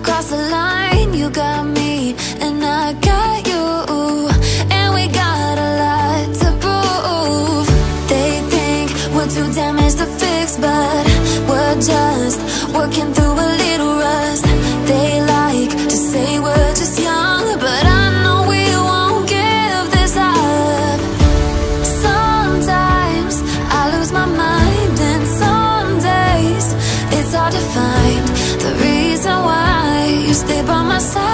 Cross the line. You got me, and I got you, and we got a lot to prove. They think we're too damaged to fix, but we're just working through stay by my side.